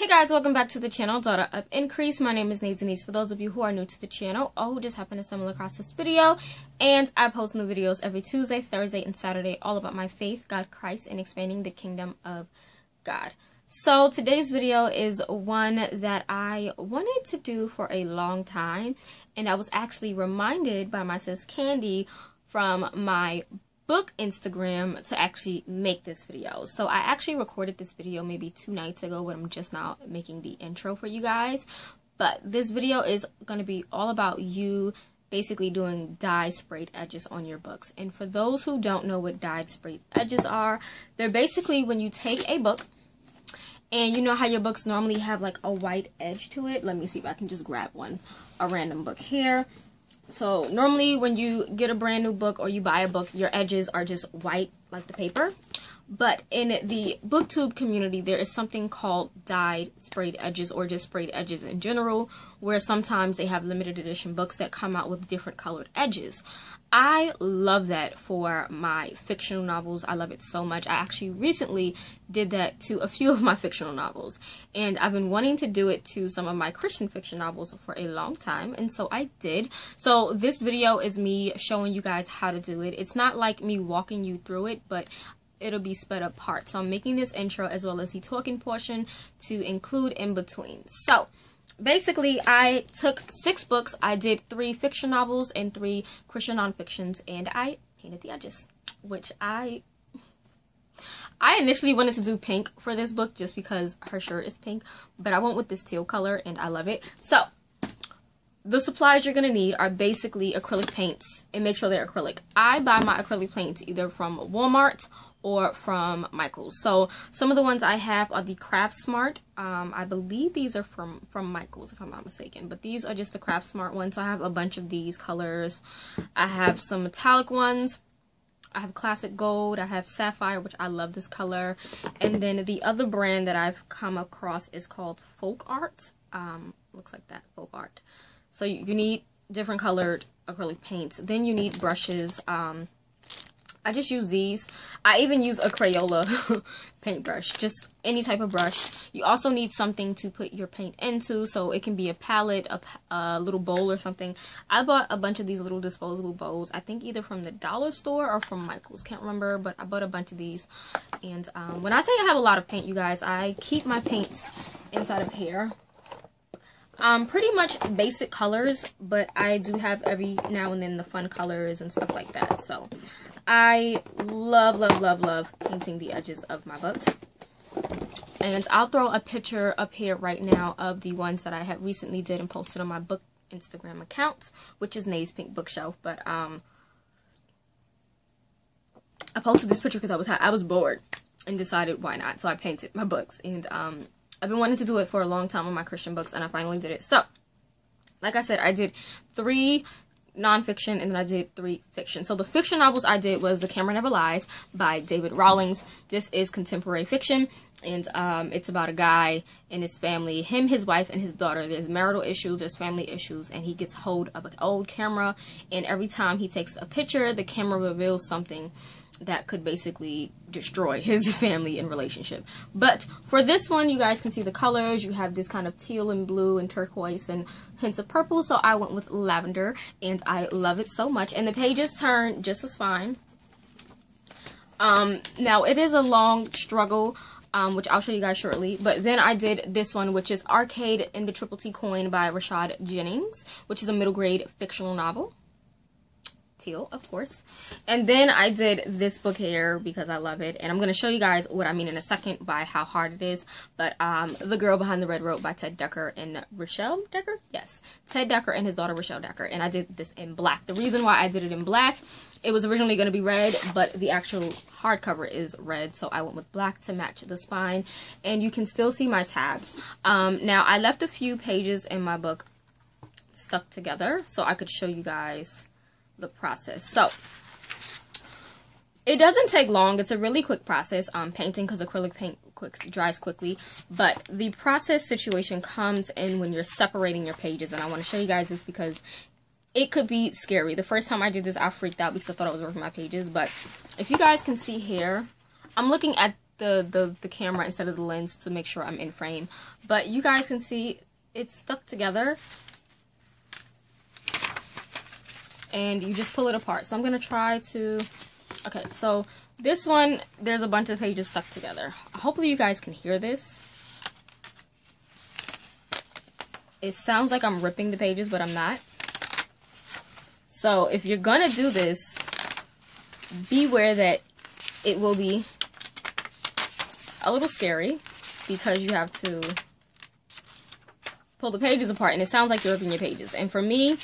Hey guys, welcome back to the channel, Daughter of Increase. My name is Denise. For those of you who are new to the channel or who just happen to stumble across this video, and I post new videos every Tuesday, Thursday, and Saturday all about my faith, God, Christ, and expanding the kingdom of God. So today's video is one that I wanted to do for a long time, and I was actually reminded by my sis Candy from my book Instagram to actually make this video. So I actually recorded this video maybe two nights ago but I'm just now making the intro for you guys. But this video is going to be all about you basically doing dye sprayed edges on your books. And for those who don't know what dyed sprayed edges are, they're basically when you take a book and you know how your books normally have like a white edge to it. Let me see if I can just grab one, a random book here. So normally when you get a brand new book or you buy a book, your edges are just white like the paper. But in the booktube community, there is something called dyed sprayed edges or just sprayed edges in general, where sometimes they have limited edition books that come out with different colored edges. I love that for my fictional novels. I love it so much. I actually recently did that to a few of my fictional novels, and I've been wanting to do it to some of my Christian fiction novels for a long time, and so I did. So this video is me showing you guys how to do it. It's not like me walking you through it, but it'll be sped up parts. So I'm making this intro as well as the talking portion to include in between. So basically I took six books. I did three fiction novels and three Christian nonfictions and I painted the edges, which I I initially wanted to do pink for this book just because her shirt is pink, but I went with this teal color and I love it. So, the supplies you're going to need are basically acrylic paints and make sure they're acrylic. I buy my acrylic paints either from Walmart or from Michaels. So some of the ones I have are the Craft Smart. Um, I believe these are from, from Michaels if I'm not mistaken. But these are just the Craft Smart ones. So I have a bunch of these colors. I have some metallic ones. I have classic gold. I have sapphire, which I love this color. And then the other brand that I've come across is called Folk Art. Um, looks like that, Folk Art. So you, need different colored acrylic paints. Then you need brushes. Um, I just use these. I even use a Crayola paintbrush, just any type of brush. You also need something to put your paint into, so it can be a palette, a, a, little bowl or something. I bought a bunch of these little disposable bowls, I think either from the dollar store or from Michael's, can't remember, but I bought a bunch of these. And um, when I say I have a lot of paint, you guys, I keep my paints inside of here. Um, pretty much basic colors, but I do have every now and then the fun colors and stuff like that. So I love, love, love, love painting the edges of my books. And I'll throw a picture up here right now of the ones that I had recently did and posted on my book Instagram account, which is Nays Pink Bookshelf. But um, I posted this picture because I was I was bored and decided why not. So I painted my books, and um, I've been wanting to do it for a long time on my Christian books, and I finally did it. So, like I said, I did three nonfiction, and then I did three fiction. So the fiction novels I did was The Camera Never Lies by David Rawlings. This is contemporary fiction, and um, it's about a guy and his family, him, his wife, and his daughter. There's marital issues, there's family issues, and he gets hold of an old camera, and every time he takes a picture, the camera reveals something that could basically destroy his family and relationship. But for this one, you guys can see the colors. You have this kind of teal and blue and turquoise and hints of purple. So I went with lavender and I love it so much. And the pages turn just as fine. Um, now it is a long struggle. Um, which I'll show you guys shortly. But then I did this one, which is Arcade in the Triple T Coin by Rashad Jennings, which is a middle grade fictional novel teal, of course. And then I did this book here because I love it. And I'm going to show you guys what I mean in a second by how hard it is. But um, The Girl Behind the Red Rope by Ted Dekker and Rachelle Dekker? Yes. Ted Dekker and his daughter Rachelle Dekker. And I did this in black. The reason why I did it in black, it was originally going to be red, but the actual hardcover is red. So I went with black to match the spine. And you can still see my tabs. Um, now, I left a few pages in my book stuck together so I could show you guys the process. So, it doesn't take long. It's a really quick process um, painting because acrylic paint quick dries quickly. But the process situation comes in when you're separating your pages. And I want to show you guys this because it could be scary. The first time I did this, I freaked out because I thought I was working my pages. But if you guys can see here, I'm looking at the, the, the camera instead of the lens to make sure I'm in frame. But you guys can see it's stuck together. And you just pull it apart. So I'm going to try to... Okay, so this one, there's a bunch of pages stuck together. Hopefully you guys can hear this. It sounds like I'm ripping the pages, but I'm not. So if you're going to do this, beware that it will be a little scary because you have to pull the pages apart and it sounds like you're ripping your pages. And for me,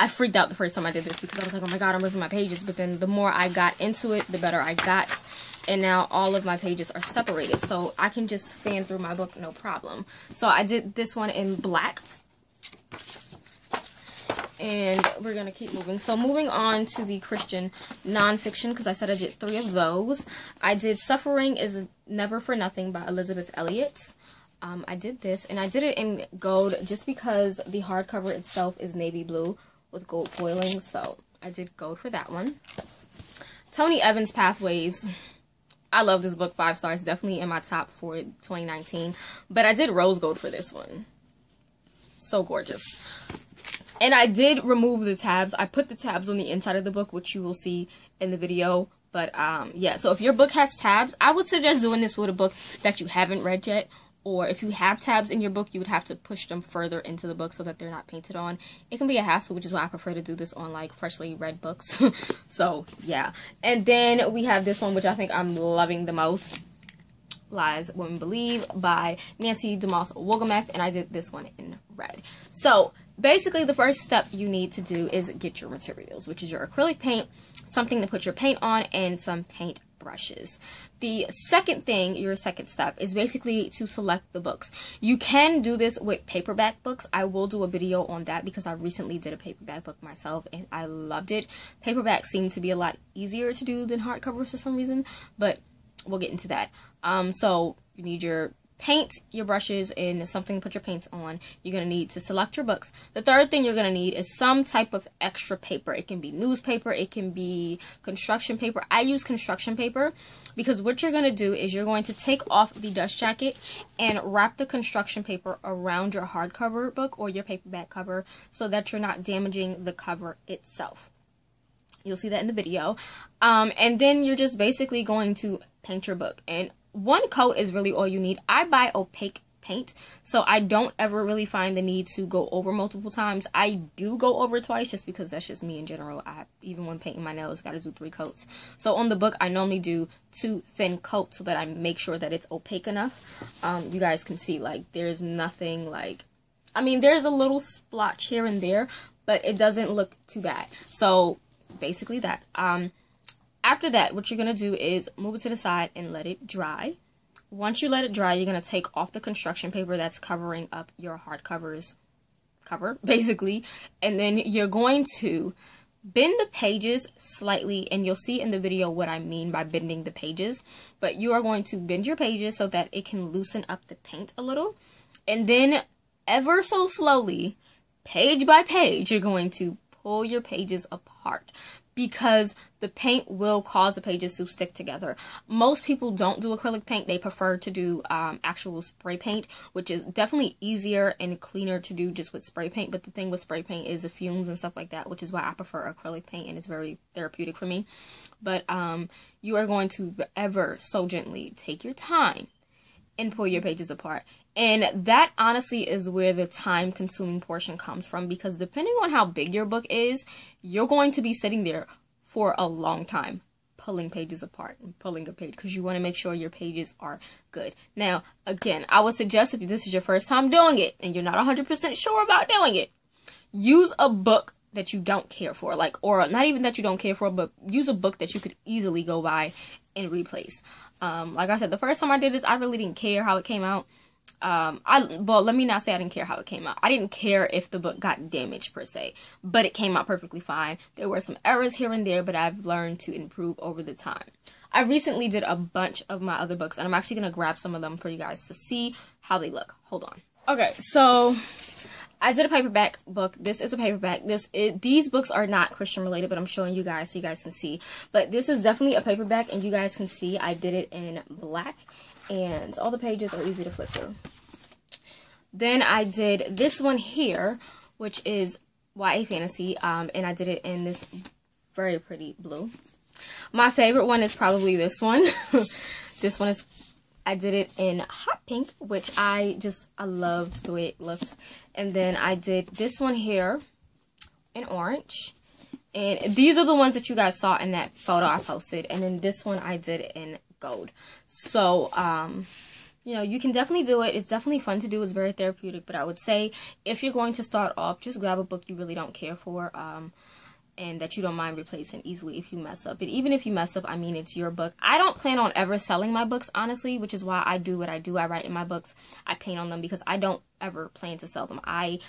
I freaked out the first time I did this because I was like, oh my god, I'm ripping my pages. But then the more I got into it, the better I got. And now all of my pages are separated. So I can just fan through my book no problem. So I did this one in black and we're gonna keep moving. So moving on to the Christian nonfiction, because I said I did three of those. I did Suffering is Never for Nothing by Elisabeth Elliot. Um, I did this, and I did it in gold just because the hardcover itself is navy blue with gold foiling, so I did gold for that one. Tony Evans Pathways. I love this book, five stars, definitely in my top for 2019. But I did rose gold for this one. So gorgeous. And I did remove the tabs. I put the tabs on the inside of the book, which you will see in the video. But, um, yeah, so if your book has tabs, I would suggest doing this with a book that you haven't read yet. Or if you have tabs in your book, you would have to push them further into the book so that they're not painted on. It can be a hassle, which is why I prefer to do this on, like, freshly read books. so, yeah. And then we have this one, which I think I'm loving the most. Lies Women Believe by Nancy DeMoss Wolgemuth, and I did this one in red. So, basically the first step you need to do is get your materials, which is your acrylic paint, something to put your paint on, and some paint brushes. The second thing, your second step, is basically to select the books. You can do this with paperback books. I will do a video on that because I recently did a paperback book myself and I loved it. Paperback seemed to be a lot easier to do than hardcovers for some reason, but we'll get into that. Um, so you need your paint your brushes and something to put your paints on. You're going to need to select your books. The third thing you're going to need is some type of extra paper. It can be newspaper, it can be construction paper. I use construction paper because what you're going to do is you're going to take off the dust jacket and wrap the construction paper around your hardcover book or your paperback cover so that you're not damaging the cover itself. You'll see that in the video. Um, and then you're just basically going to paint your book. And one coat is really all you need. I buy opaque paint, so I don't ever really find the need to go over multiple times. I do go over twice just because that's just me in general. I even when painting my nails, got to do three coats. So on the book, I normally do two thin coats so that I make sure that it's opaque enough. Um, you guys can see like there's nothing like, I mean there's a little splotch here and there, but it doesn't look too bad. So basically that. Um, after that, what you're going to do is move it to the side and let it dry. Once you let it dry, you're going to take off the construction paper that's covering up your hardcovers cover, basically. And then you're going to bend the pages slightly and you'll see in the video what I mean by bending the pages but you are going to bend your pages so that it can loosen up the paint a little and then ever so slowly page by page you're going to pull your pages apart because the paint will cause the pages to stick together. Most people don't do acrylic paint. They prefer to do um, actual spray paint, which is definitely easier and cleaner to do just with spray paint. But the thing with spray paint is the fumes and stuff like that, which is why I prefer acrylic paint and it's very therapeutic for me. But um, you are going to ever so gently take your time and pull your pages apart. And that honestly is where the time consuming portion comes from because depending on how big your book is, you're going to be sitting there for a long time pulling pages apart and pulling a page because you want to make sure your pages are good. Now, again, I would suggest if this is your first time doing it and you're not 100% sure about doing it, use a book that you don't care for, like, or not even that you don't care for, but use a book that you could easily go by and replace. Um, like I said, the first time I did this, I really didn't care how it came out. Um, I well, let me not say I didn't care how it came out. I didn't care if the book got damaged per se, but it came out perfectly fine. There were some errors here and there, but I've learned to improve over the time. I recently did a bunch of my other books, and I'm actually gonna grab some of them for you guys to see how they look. Hold on. Okay, so I did a paperback book. This is a paperback. This it, these books are not Christian related, but I'm showing you guys so you guys can see. But this is definitely a paperback, and you guys can see I did it in black, and all the pages are easy to flip through. Then I did this one here, which is YA fantasy, um, and I did it in this very pretty blue. My favorite one is probably this one. this one is I did it in hot pink, which I just, I loved the way it looks. And then I did this one here in orange. And these are the ones that you guys saw in that photo I posted. And then this one I did in gold. So, um, you know, you can definitely do it. It's definitely fun to do. It's very therapeutic. But I would say if you're going to start off, just grab a book you really don't care for. Um, and that you don't mind replacing easily if you mess up. But even if you mess up, I mean, it's your book. I don't plan on ever selling my books, honestly, which is why I do what I do. I write in my books, I paint on them because I don't ever plan to sell them. I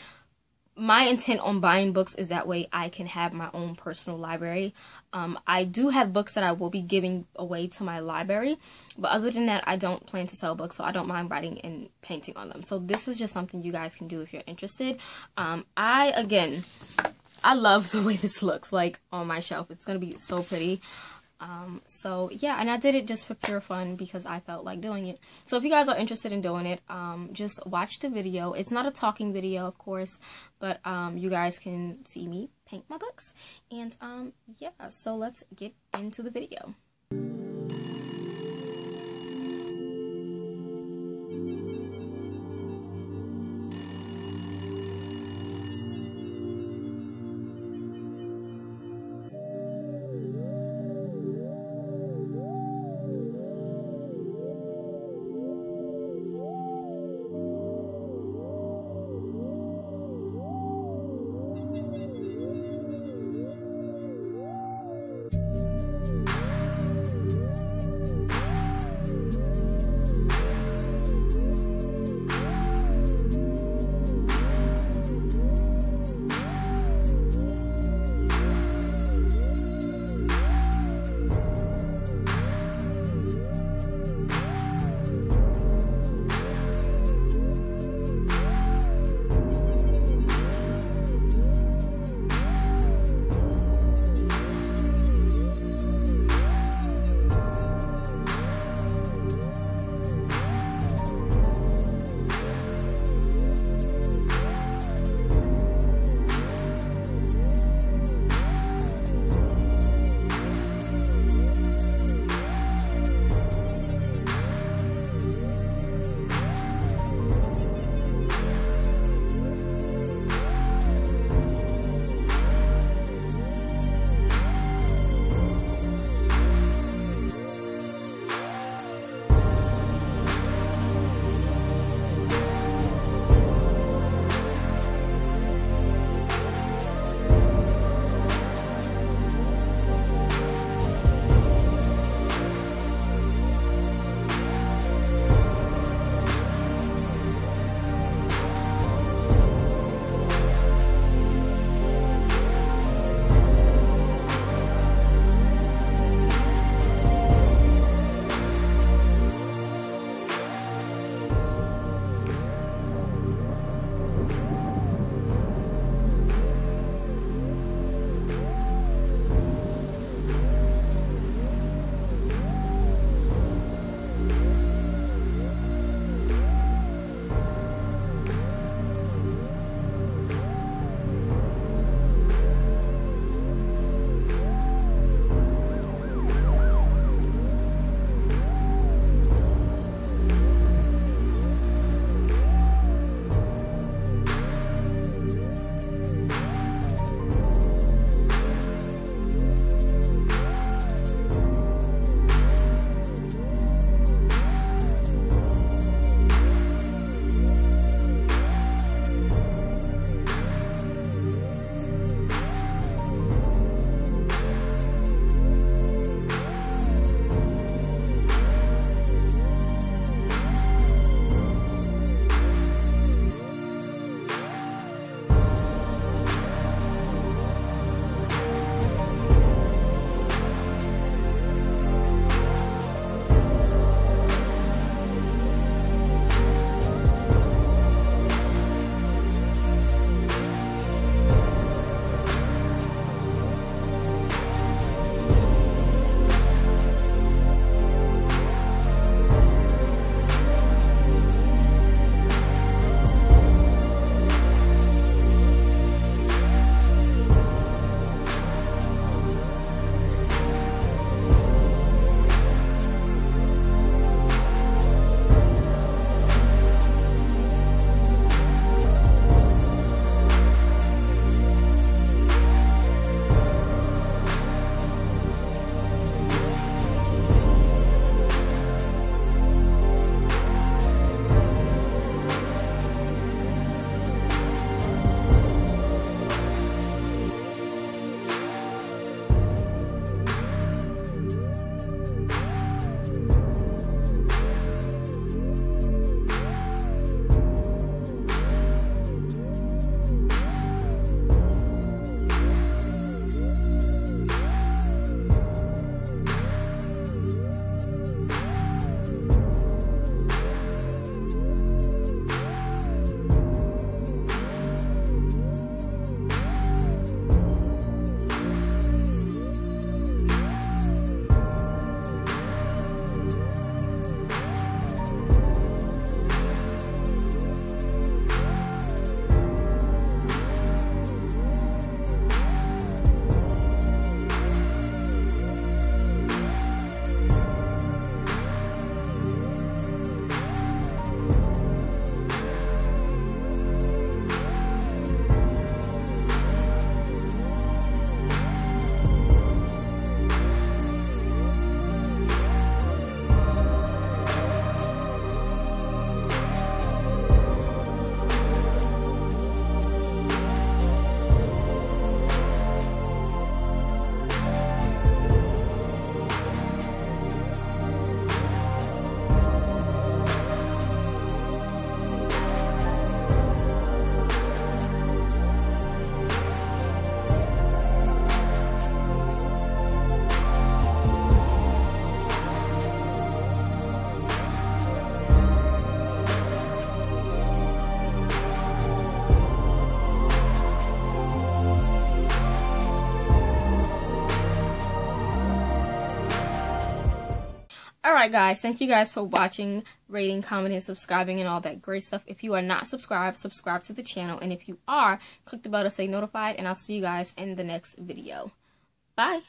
my intent on buying books is that way I can have my own personal library. Um, I do have books that I will be giving away to my library, but other than that, I don't plan to sell books, so I don't mind writing and painting on them. So this is just something you guys can do if you're interested. Um, I again I love the way this looks like on my shelf. It's going to be so pretty. Um, so yeah, and I did it just for pure fun because I felt like doing it. So if you guys are interested in doing it, um, just watch the video. It's not a talking video, of course, but um, you guys can see me paint my books. And um, yeah, so let's get into the video. Alright, guys. Thank you guys for watching, rating, commenting, subscribing, and all that great stuff. If you are not subscribed, subscribe to the channel. And if you are, click the bell to stay notified. And I'll see you guys in the next video. Bye.